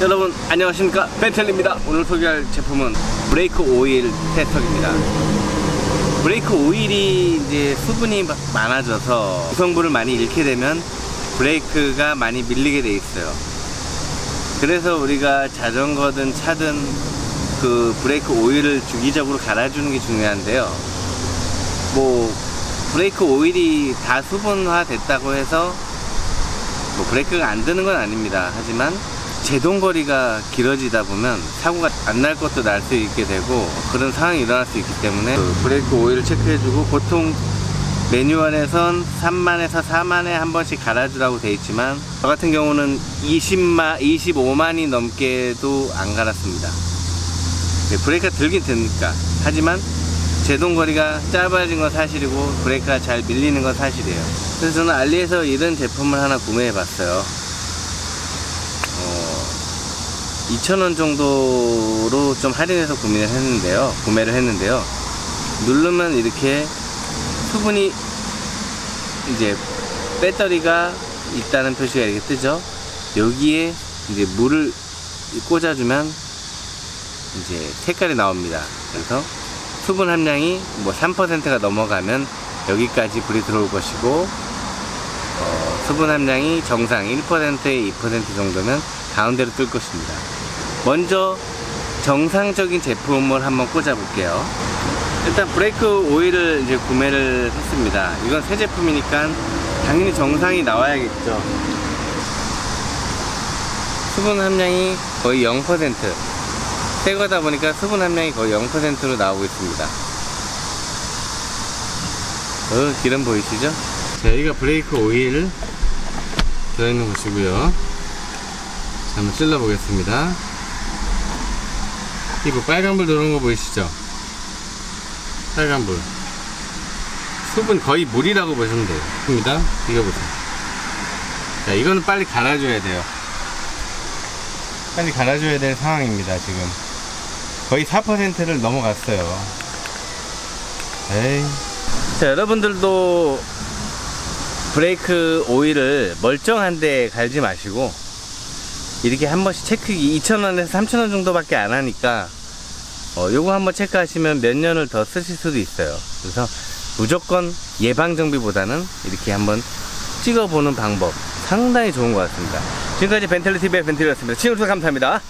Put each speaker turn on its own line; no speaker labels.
여러분 안녕하십니까? 벤틀리입니다. 오늘 소개할 제품은 브레이크 오일 테스터기입니다. 브레이크 오일이 이제 수분이 마- 많아져서 구성부를 많이 잃게 되면 브레이크가 많이 밀리게 돼 있어요. 그래서 우리가 자전거든 차든 그 브레이크 오일을 주기적으로 갈아주는 게 중요한데요. 뭐 브레이크 오일이 다 수분화 됐다고 해서 뭐 브레이크가 안 드는 건 아닙니다. 하지만 제동거리가 길어지다 보면 사고가 안 날 것도 날 수 있게 되고 그런 상황이 일어날 수 있기 때문에 그 브레이크 오일을 체크해주고 보통 매뉴얼에선 3만에서 4만에 한 번씩 갈아주라고 돼 있지만 저 같은 경우는 20만, 25만이 넘게도 안 갈았습니다. 네, 브레이크가 들긴 드니까. 하지만 제동거리가 짧아진 건 사실이고 브레이크가 잘 밀리는 건 사실이에요. 그래서 저는 알리에서 이런 제품을 하나 구매해 봤어요. 어, 2,000원 정도로 좀 할인해서 구매를 했는데요 구매를 했는데요 누르면 이렇게 수분이 이제 배터리가 있다는 표시가 이렇게 뜨죠 여기에 이제 물을 꽂아주면 이제 색깔이 나옵니다. 그래서 수분 함량이 뭐 3%가 넘어가면 여기까지 불이 들어올 것이고 어, 수분 함량이 정상 1%에 2% 정도면 가운데로 뜰 것입니다. 먼저 정상적인 제품을 한번 꽂아 볼게요. 일단 브레이크 오일을 이제 구매를 했습니다. 이건 새 제품이니까 당연히 정상이 나와야겠죠. 수분 함량이 거의 0%. 새 거다 보니까 수분 함량이 거의 0%로 나오고 있습니다. 어, 기름 보이시죠? 자, 여기가 브레이크 오일 들어있는 곳이고요. 자, 한번 찔러 보겠습니다. 이거 빨간불 들어오는 거 보이시죠? 빨간불. 수분 거의 물이라고 보시면 돼요. 입니다. 이거 보세요. 자, 이거는 빨리 갈아줘야 돼요. 빨리 갈아줘야 될 상황입니다, 지금. 거의 4%를 넘어갔어요. 에이. 자, 여러분들도 브레이크 오일을 멀쩡한 데 갈지 마시고, 이렇게 한 번씩 체크기 2,000원에서 3,000원 정도밖에 안 하니까, 어, 요거 한번 체크하시면 몇 년을 더 쓰실 수도 있어요. 그래서 무조건 예방 정비보다는 이렇게 한번 찍어보는 방법 상당히 좋은 것 같습니다. 지금까지 벤틀리 TV의 벤틀리였습니다. 시청해주셔서 감사합니다.